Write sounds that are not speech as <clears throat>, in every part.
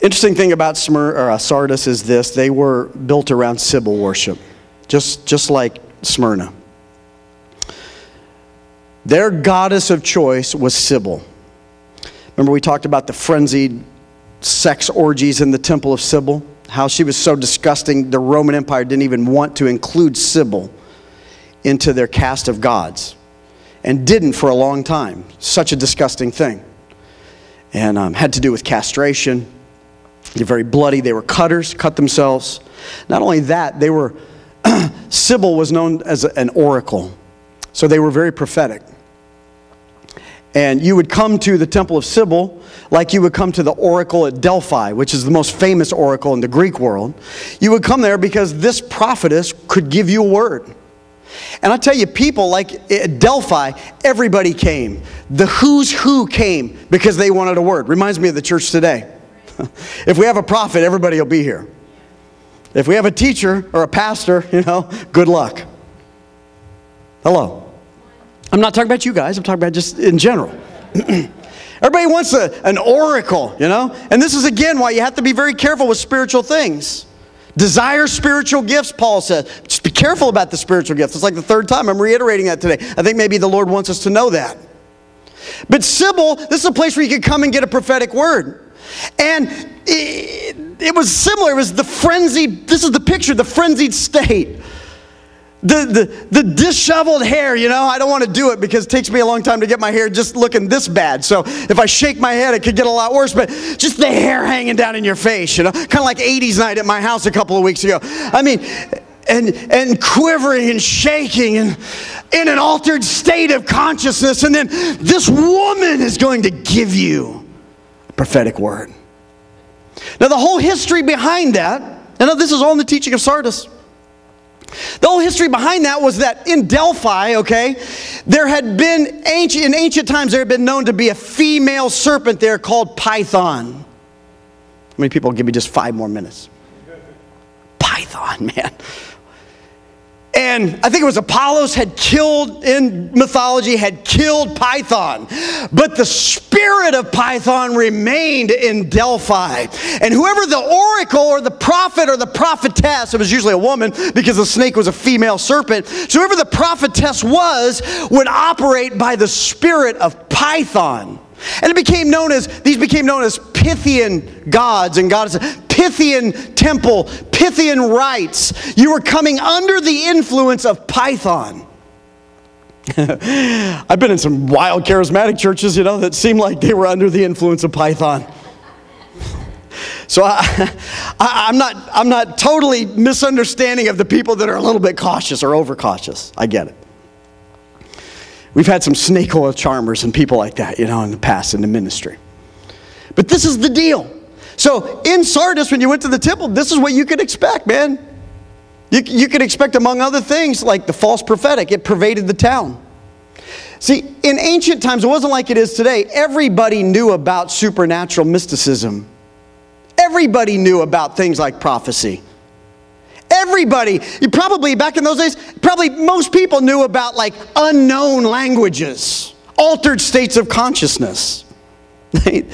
Interesting thing about Smyr- or, uh, Sardis is this they were built around Sybil worship, just, just like Smyrna. Their goddess of choice was Sybil. Remember, we talked about the frenzied sex orgies in the temple of Sybil? How she was so disgusting, the Roman Empire didn't even want to include Sybil into their cast of gods, and didn't for a long time. Such a disgusting thing. And um, had to do with castration. They're very bloody. They were cutters, cut themselves. Not only that, they were, <clears throat> Sybil was known as an oracle. So they were very prophetic. And you would come to the temple of Sybil like you would come to the oracle at Delphi, which is the most famous oracle in the Greek world. You would come there because this prophetess could give you a word. And I tell you, people like eh, at Delphi, everybody came. The who's who came because they wanted a word. Reminds me of the church today. <laughs> if we have a prophet, everybody will be here. If we have a teacher or a pastor, <laughs> you know, good luck. Hello. I'm not talking about you guys, I'm talking about just in general. <clears throat> Everybody wants a, an oracle, you know? And this is again why you have to be very careful with spiritual things. Desire spiritual gifts, Paul says. Just be careful about the spiritual gifts. It's like the third time I'm reiterating that today. I think maybe the Lord wants us to know that. But Sybil, this is a place where you can come and get a prophetic word. And it, it was similar. It was the frenzied, this is the picture, the frenzied state the, the, the disheveled hair, you know, I don't want to do it because it takes me a long time to get my hair just looking this bad. So if I shake my head, it could get a lot worse. But just the hair hanging down in your face, you know, kind of like 80s night at my house a couple of weeks ago. I mean, and, and quivering and shaking and in an altered state of consciousness. And then this woman is going to give you prophetic word. Now, the whole history behind that, know this is all in the teaching of Sardis. The whole history behind that was that in Delphi, okay, there had been ancient, in ancient times there had been known to be a female serpent there called Python. How many people give me just five more minutes? Python, <laughs> man. And I think it was Apollos had killed, in mythology, had killed Python. But the spirit of Python remained in Delphi. And whoever the oracle or the prophet or the prophetess, it was usually a woman because the snake was a female serpent. So whoever the prophetess was would operate by the spirit of Python. And it became known as, these became known as Pythian gods and goddesses. Pythian temple, Pythian rites. You were coming under the influence of Python. <laughs> I've been in some wild charismatic churches, you know, that seemed like they were under the influence of Python. <laughs> So I, <laughs> am not, I'm not totally misunderstanding of the people that are a little bit cautious or overcautious. I get it. We've had some snake oil charmers and people like that, you know, in the past in the ministry. But this is the deal. So in Sardis, when you went to the temple, this is what you could expect, man. You, you could expect, among other things, like the false prophetic, it pervaded the town. See, in ancient times, it wasn't like it is today. Everybody knew about supernatural mysticism. Everybody knew about things like prophecy. Everybody, you probably back in those days, probably most people knew about like unknown languages, altered states of consciousness. <laughs> you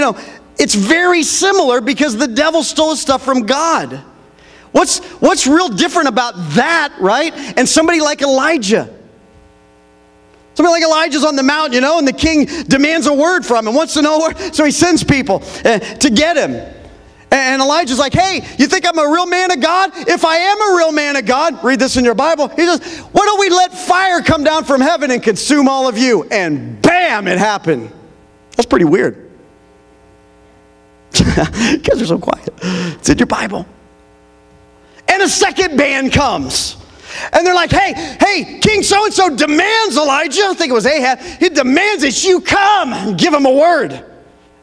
know, it's very similar because the devil stole stuff from God. What's, what's real different about that, right? And somebody like Elijah. Somebody like Elijah's on the mountain, you know, and the king demands a word from him, wants to know where, so he sends people uh, to get him. And Elijah's like, hey, you think I'm a real man of God? If I am a real man of God, read this in your Bible. He says, why don't we let fire come down from heaven and consume all of you? And bam, it happened. That's pretty weird. <laughs> you guys are so quiet. It's in your Bible. And a second band comes. And they're like, hey, hey, King so and so demands Elijah. I think it was Ahab. He demands that you come and give him a word.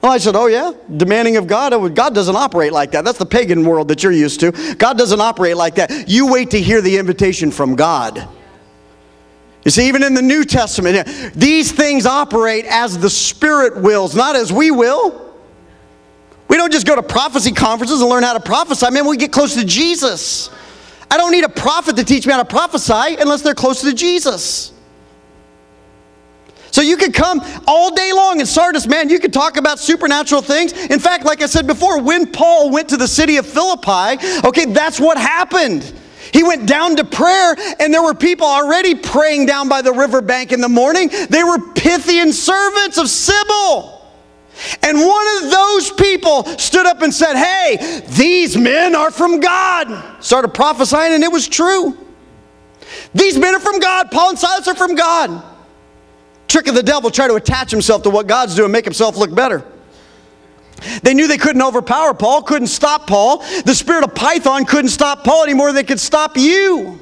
Well, I said, Oh, yeah? Demanding of God? Oh, God doesn't operate like that. That's the pagan world that you're used to. God doesn't operate like that. You wait to hear the invitation from God. You see, even in the New Testament, these things operate as the Spirit wills, not as we will. We don't just go to prophecy conferences and learn how to prophesy. Man, we get close to Jesus. I don't need a prophet to teach me how to prophesy unless they're close to Jesus. You could come all day long in Sardis, man, you could talk about supernatural things. In fact, like I said before, when Paul went to the city of Philippi, okay, that's what happened. He went down to prayer, and there were people already praying down by the riverbank in the morning. They were Pythian servants of Sybil. And one of those people stood up and said, Hey, these men are from God. Started prophesying, and it was true. These men are from God. Paul and Silas are from God. Trick of the devil, try to attach himself to what God's doing, make himself look better. They knew they couldn't overpower Paul, couldn't stop Paul. The spirit of Python couldn't stop Paul anymore than they could stop you.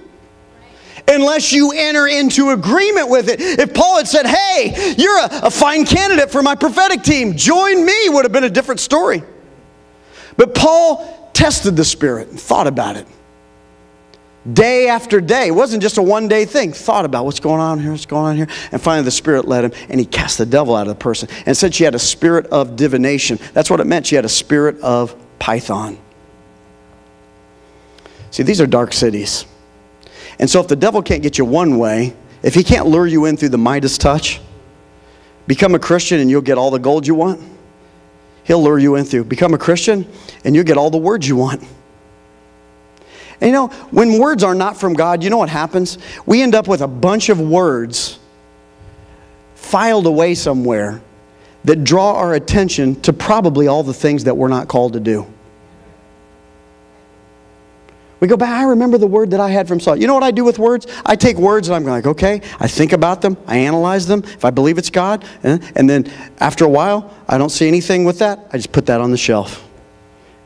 Unless you enter into agreement with it. If Paul had said, Hey, you're a, a fine candidate for my prophetic team, join me, would have been a different story. But Paul tested the spirit and thought about it day after day. It wasn't just a one day thing. Thought about what's going on here, what's going on here. And finally, the Spirit led him, and he cast the devil out of the person and said she had a spirit of divination. That's what it meant. She had a spirit of python. See, these are dark cities. And so, if the devil can't get you one way, if he can't lure you in through the Midas touch, become a Christian and you'll get all the gold you want. He'll lure you in through. Become a Christian and you'll get all the words you want. And you know, when words are not from God, you know what happens? We end up with a bunch of words filed away somewhere that draw our attention to probably all the things that we're not called to do. We go back, I remember the word that I had from Saul. You know what I do with words? I take words and I'm like, okay, I think about them, I analyze them, if I believe it's God, eh, and then after a while, I don't see anything with that, I just put that on the shelf.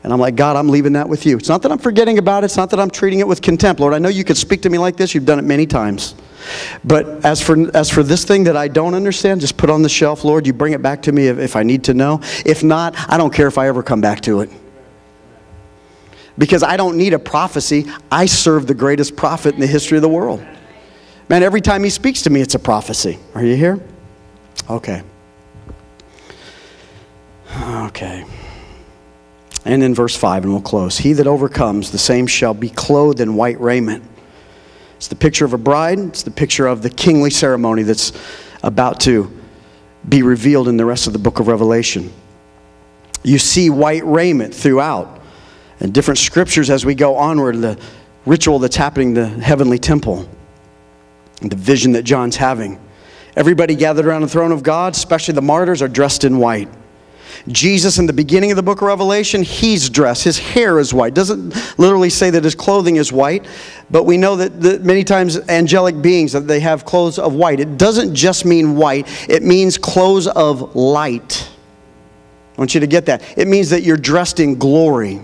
And I'm like, God, I'm leaving that with you. It's not that I'm forgetting about it. It's not that I'm treating it with contempt. Lord, I know you could speak to me like this. You've done it many times. But as for, as for this thing that I don't understand, just put on the shelf, Lord. You bring it back to me if, if I need to know. If not, I don't care if I ever come back to it. Because I don't need a prophecy. I serve the greatest prophet in the history of the world. Man, every time he speaks to me, it's a prophecy. Are you here? Okay. Okay. And in verse 5, and we'll close He that overcomes, the same shall be clothed in white raiment. It's the picture of a bride, it's the picture of the kingly ceremony that's about to be revealed in the rest of the book of Revelation. You see white raiment throughout, and different scriptures as we go onward, the ritual that's happening in the heavenly temple, and the vision that John's having. Everybody gathered around the throne of God, especially the martyrs, are dressed in white. Jesus, in the beginning of the book of Revelation, he's dressed. His hair is white. Doesn't literally say that his clothing is white, but we know that, that many times angelic beings that they have clothes of white. It doesn't just mean white, it means clothes of light. I want you to get that. It means that you're dressed in glory.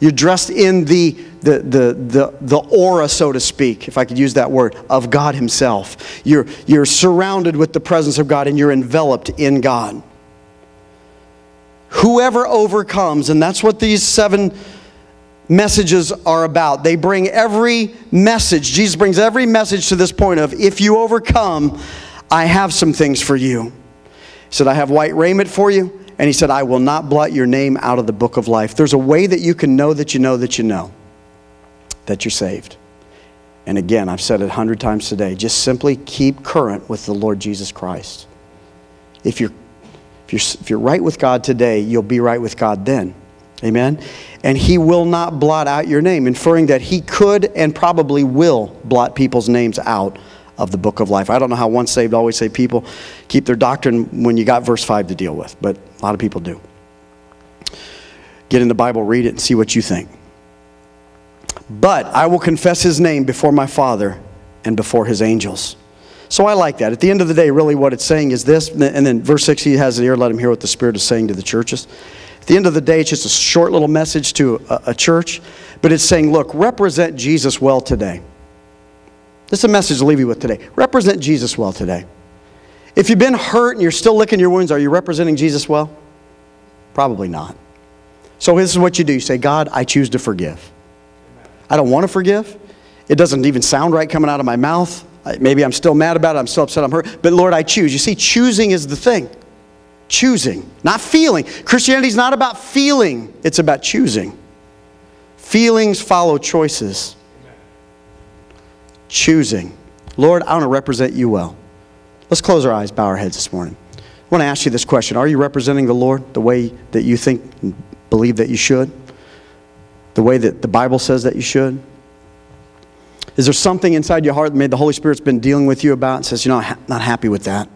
You're dressed in the, the, the, the, the aura, so to speak, if I could use that word, of God Himself. You're, you're surrounded with the presence of God and you're enveloped in God. Whoever overcomes, and that's what these seven messages are about. They bring every message, Jesus brings every message to this point of if you overcome, I have some things for you. He said, I have white raiment for you. And he said, I will not blot your name out of the book of life. There's a way that you can know that you know that you know that you're saved. And again, I've said it a hundred times today just simply keep current with the Lord Jesus Christ. If you're if you're, if you're right with God today, you'll be right with God then. Amen? And He will not blot out your name, inferring that He could and probably will blot people's names out of the book of life. I don't know how once saved, always saved people keep their doctrine when you got verse 5 to deal with, but a lot of people do. Get in the Bible, read it, and see what you think. But I will confess His name before my Father and before His angels. So I like that. At the end of the day, really what it's saying is this, and then verse 6, he has an ear, let him hear what the Spirit is saying to the churches. At the end of the day, it's just a short little message to a, a church, but it's saying, look, represent Jesus well today. This is a message to leave you with today. Represent Jesus well today. If you've been hurt and you're still licking your wounds, are you representing Jesus well? Probably not. So this is what you do. You say, God, I choose to forgive. I don't want to forgive. It doesn't even sound right coming out of my mouth. Maybe I'm still mad about it. I'm still upset. I'm hurt. But Lord, I choose. You see, choosing is the thing. Choosing, not feeling. Christianity is not about feeling, it's about choosing. Feelings follow choices. Choosing. Lord, I want to represent you well. Let's close our eyes, bow our heads this morning. I want to ask you this question Are you representing the Lord the way that you think and believe that you should? The way that the Bible says that you should? Is there something inside your heart that maybe the Holy Spirit's been dealing with you about and says, you know, I'm not happy with that?